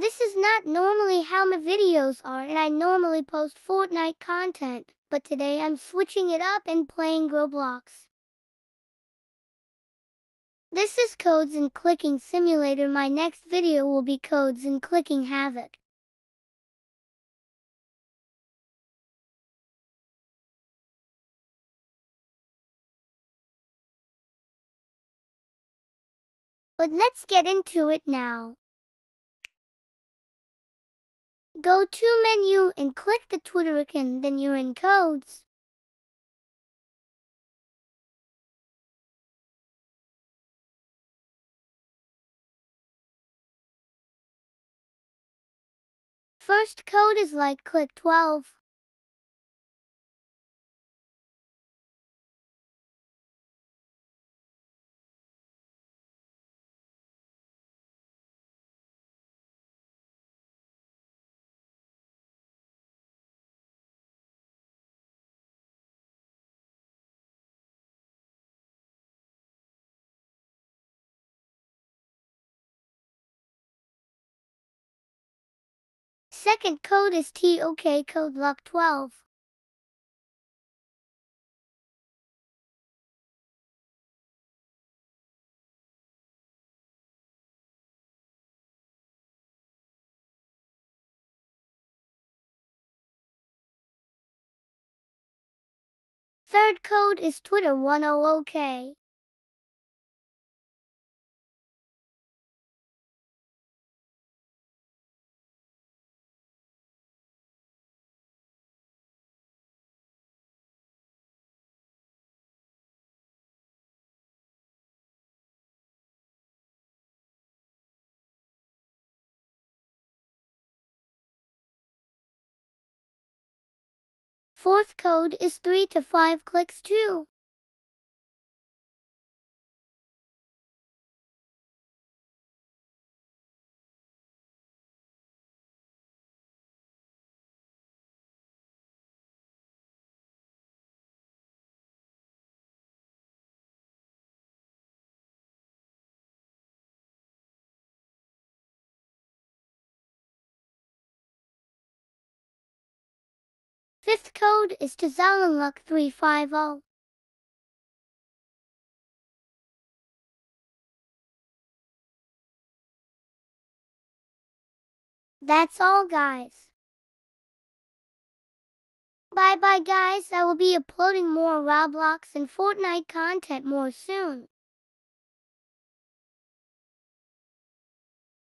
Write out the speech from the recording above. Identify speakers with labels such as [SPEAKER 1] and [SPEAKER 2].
[SPEAKER 1] This is not normally how my videos are and I normally post Fortnite content, but today I'm switching it up and playing Roblox. This is Codes and Clicking Simulator. My next video will be Codes and Clicking Havoc. But let's get into it now. Go to menu and click the Twitter icon, then you're in codes. First code is like click 12. Second code is TOK code luck 12. Third code is Twitter 10OK. Fourth code is 3 to 5 clicks too. Fifth code is to Zalanluck 350. That's all guys. Bye bye guys, I will be uploading more Roblox and Fortnite content more soon.